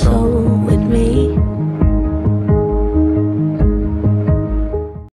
so